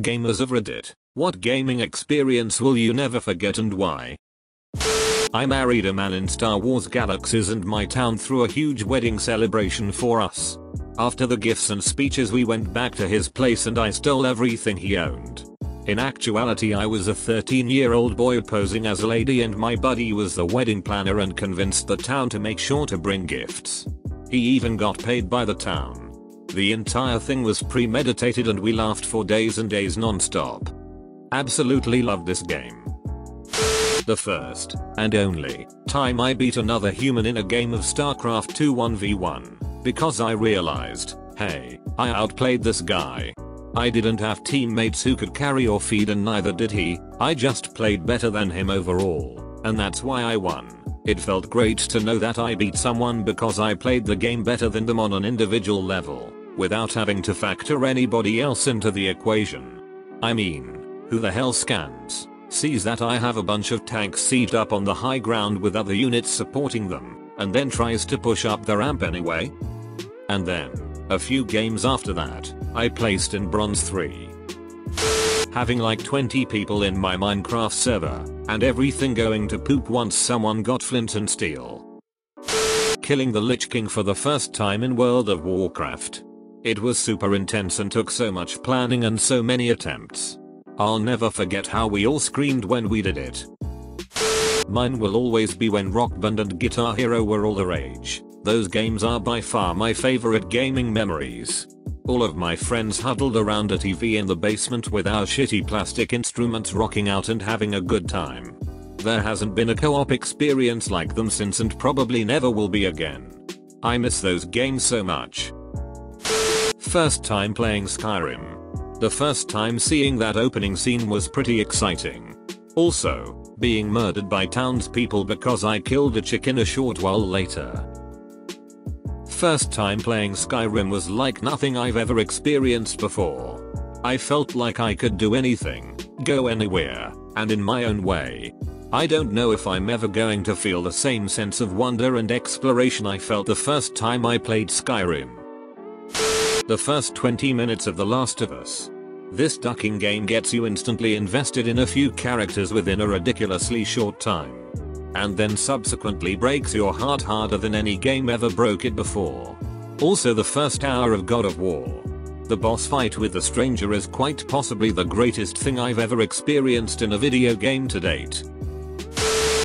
Gamers of Reddit, what gaming experience will you never forget and why? I married a man in Star Wars Galaxies and my town threw a huge wedding celebration for us. After the gifts and speeches we went back to his place and I stole everything he owned. In actuality I was a 13 year old boy posing as a lady and my buddy was the wedding planner and convinced the town to make sure to bring gifts. He even got paid by the town. The entire thing was premeditated and we laughed for days and days non-stop. Absolutely loved this game. The first, and only, time I beat another human in a game of StarCraft 2 1v1, because I realized, hey, I outplayed this guy. I didn't have teammates who could carry or feed and neither did he, I just played better than him overall, and that's why I won. It felt great to know that I beat someone because I played the game better than them on an individual level, without having to factor anybody else into the equation. I mean, who the hell scans, sees that I have a bunch of tanks sieged up on the high ground with other units supporting them, and then tries to push up the ramp anyway? And then, a few games after that, I placed in bronze 3. Having like 20 people in my Minecraft server, and everything going to poop once someone got flint and steel. Killing the Lich King for the first time in World of Warcraft. It was super intense and took so much planning and so many attempts. I'll never forget how we all screamed when we did it. Mine will always be when Rock Band and Guitar Hero were all the rage. Those games are by far my favorite gaming memories. All of my friends huddled around a TV in the basement with our shitty plastic instruments rocking out and having a good time. There hasn't been a co-op experience like them since and probably never will be again. I miss those games so much. First time playing Skyrim. The first time seeing that opening scene was pretty exciting. Also, being murdered by townspeople because I killed a chicken a short while later. First time playing Skyrim was like nothing I've ever experienced before. I felt like I could do anything, go anywhere, and in my own way. I don't know if I'm ever going to feel the same sense of wonder and exploration I felt the first time I played Skyrim. The first 20 minutes of The Last of Us. This ducking game gets you instantly invested in a few characters within a ridiculously short time and then subsequently breaks your heart harder than any game ever broke it before. Also the first hour of God of War. The boss fight with the stranger is quite possibly the greatest thing I've ever experienced in a video game to date.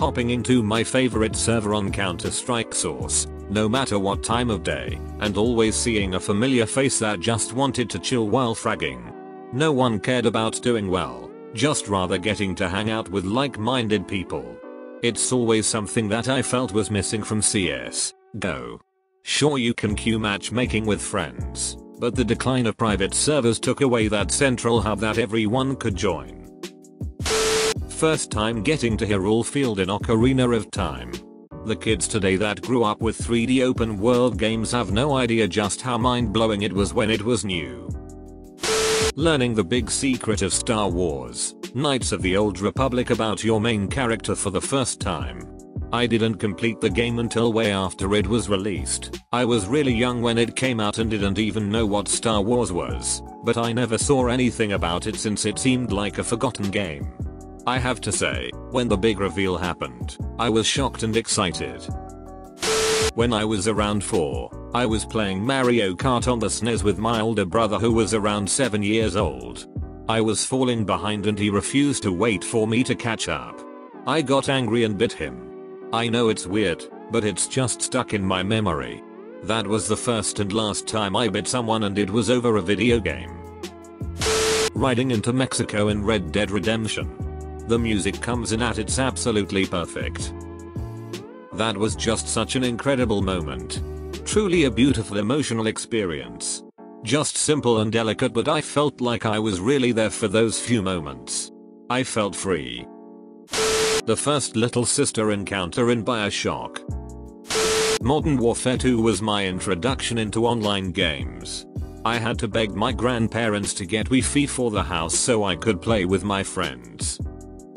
Hopping into my favorite server on Counter Strike Source, no matter what time of day, and always seeing a familiar face that just wanted to chill while fragging. No one cared about doing well, just rather getting to hang out with like-minded people. It's always something that I felt was missing from CS. Go. Sure you can queue matchmaking with friends, but the decline of private servers took away that central hub that everyone could join. First time getting to Hyrule Field in Ocarina of Time. The kids today that grew up with 3D open world games have no idea just how mind blowing it was when it was new. Learning the big secret of Star Wars, Knights of the Old Republic about your main character for the first time. I didn't complete the game until way after it was released. I was really young when it came out and didn't even know what Star Wars was, but I never saw anything about it since it seemed like a forgotten game. I have to say, when the big reveal happened, I was shocked and excited. When I was around 4, I was playing Mario Kart on the SNES with my older brother who was around 7 years old. I was falling behind and he refused to wait for me to catch up. I got angry and bit him. I know it's weird, but it's just stuck in my memory. That was the first and last time I bit someone and it was over a video game. Riding into Mexico in Red Dead Redemption. The music comes in at it's absolutely perfect. That was just such an incredible moment. Truly a beautiful emotional experience. Just simple and delicate but I felt like I was really there for those few moments. I felt free. The first little sister encounter in Bioshock. Modern Warfare 2 was my introduction into online games. I had to beg my grandparents to get Wi-Fi for the house so I could play with my friends.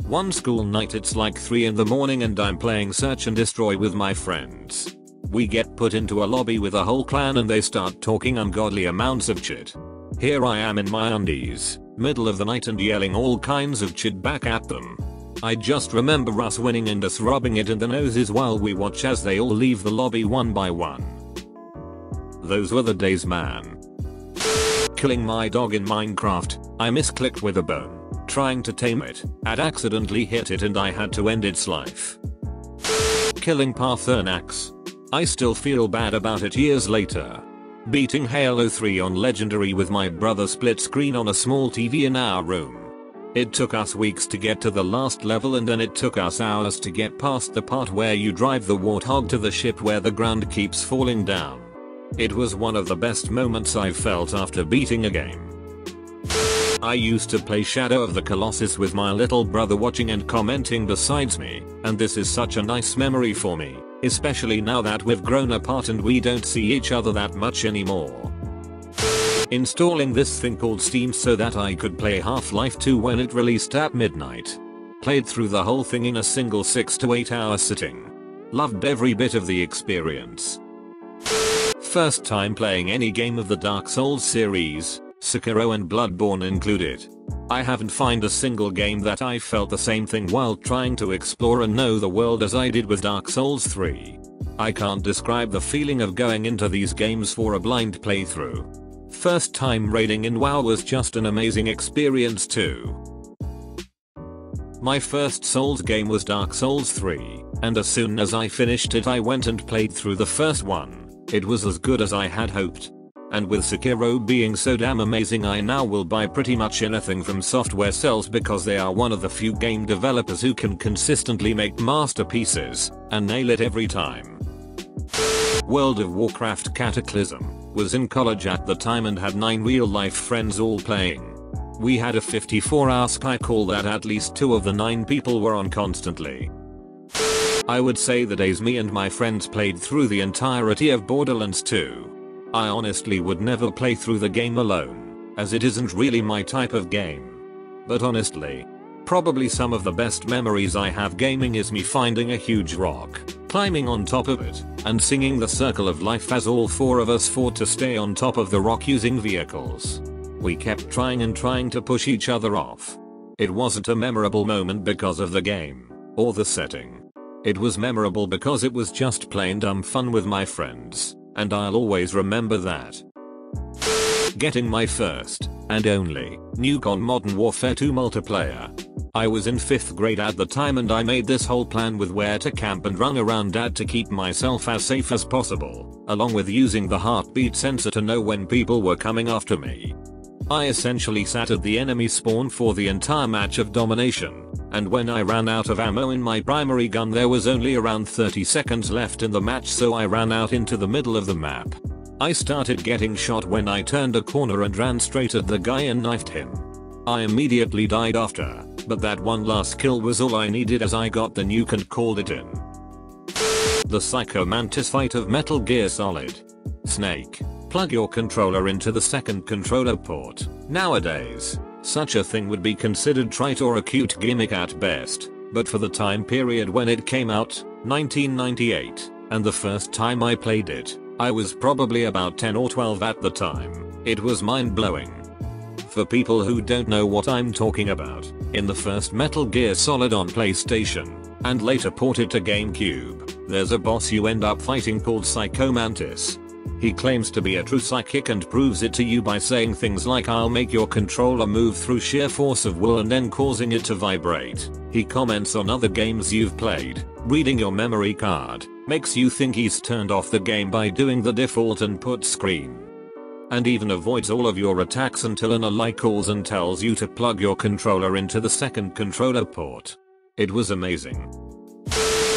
One school night it's like 3 in the morning and I'm playing search and destroy with my friends. We get put into a lobby with a whole clan and they start talking ungodly amounts of shit. Here I am in my undies, middle of the night and yelling all kinds of shit back at them. I just remember us winning and us rubbing it in the noses while we watch as they all leave the lobby one by one. Those were the days man. Killing my dog in Minecraft, I misclicked with a bone, trying to tame it, had accidentally hit it and I had to end its life. Killing Paarthurnax. I still feel bad about it years later. Beating Halo 3 on Legendary with my brother split screen on a small TV in our room. It took us weeks to get to the last level and then it took us hours to get past the part where you drive the warthog to the ship where the ground keeps falling down. It was one of the best moments I've felt after beating a game. I used to play Shadow of the Colossus with my little brother watching and commenting besides me, and this is such a nice memory for me. Especially now that we've grown apart and we don't see each other that much anymore. Installing this thing called Steam so that I could play Half-Life 2 when it released at midnight. Played through the whole thing in a single 6 to 8 hour sitting. Loved every bit of the experience. First time playing any game of the Dark Souls series, Sekiro and Bloodborne included. I haven't find a single game that I felt the same thing while trying to explore and know the world as I did with Dark Souls 3. I can't describe the feeling of going into these games for a blind playthrough. First time raiding in WoW was just an amazing experience too. My first Souls game was Dark Souls 3, and as soon as I finished it I went and played through the first one. It was as good as I had hoped. And with Sekiro being so damn amazing I now will buy pretty much anything from Software sells because they are one of the few game developers who can consistently make masterpieces and nail it every time. World of Warcraft Cataclysm was in college at the time and had 9 real life friends all playing. We had a 54 hour Skype call that at least 2 of the 9 people were on constantly. I would say the days me and my friends played through the entirety of Borderlands 2 I honestly would never play through the game alone, as it isn't really my type of game. But honestly, probably some of the best memories I have gaming is me finding a huge rock, climbing on top of it, and singing the circle of life as all four of us fought to stay on top of the rock using vehicles. We kept trying and trying to push each other off. It wasn't a memorable moment because of the game, or the setting. It was memorable because it was just plain dumb fun with my friends. And I'll always remember that. Getting my first, and only, nuke on Modern Warfare 2 multiplayer. I was in 5th grade at the time and I made this whole plan with where to camp and run around dad to keep myself as safe as possible, along with using the heartbeat sensor to know when people were coming after me. I essentially sat at the enemy spawn for the entire match of domination, and when I ran out of ammo in my primary gun there was only around 30 seconds left in the match so I ran out into the middle of the map. I started getting shot when I turned a corner and ran straight at the guy and knifed him. I immediately died after, but that one last kill was all I needed as I got the nuke and called it in. The Psycho Mantis fight of Metal Gear Solid. Snake plug your controller into the second controller port. Nowadays, such a thing would be considered trite or a cute gimmick at best, but for the time period when it came out, 1998, and the first time I played it, I was probably about 10 or 12 at the time. It was mind blowing. For people who don't know what I'm talking about, in the first Metal Gear Solid on PlayStation, and later ported to GameCube, there's a boss you end up fighting called Psycho Mantis, he claims to be a true psychic and proves it to you by saying things like I'll make your controller move through sheer force of will and then causing it to vibrate. He comments on other games you've played, reading your memory card, makes you think he's turned off the game by doing the default input screen. And even avoids all of your attacks until an ally calls and tells you to plug your controller into the second controller port. It was amazing.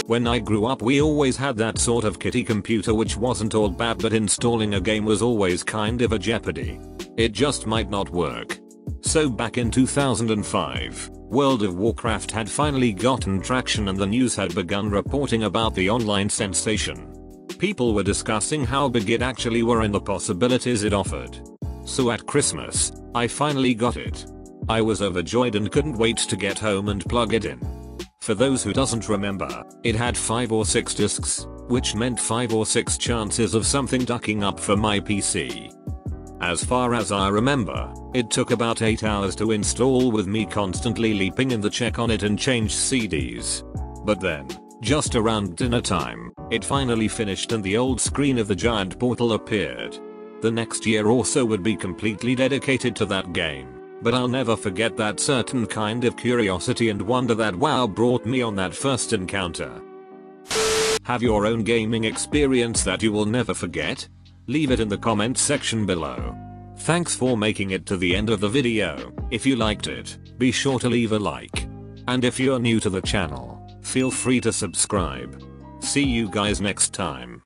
When I grew up we always had that sort of kitty computer which wasn't all bad but installing a game was always kind of a jeopardy. It just might not work. So back in 2005, World of Warcraft had finally gotten traction and the news had begun reporting about the online sensation. People were discussing how big it actually were and the possibilities it offered. So at Christmas, I finally got it. I was overjoyed and couldn't wait to get home and plug it in. For those who doesn't remember, it had 5 or 6 disks, which meant 5 or 6 chances of something ducking up for my PC. As far as I remember, it took about 8 hours to install with me constantly leaping in the check on it and change CDs. But then, just around dinner time, it finally finished and the old screen of the giant portal appeared. The next year also would be completely dedicated to that game. But I'll never forget that certain kind of curiosity and wonder that WoW brought me on that first encounter. Have your own gaming experience that you will never forget? Leave it in the comments section below. Thanks for making it to the end of the video. If you liked it, be sure to leave a like. And if you're new to the channel, feel free to subscribe. See you guys next time.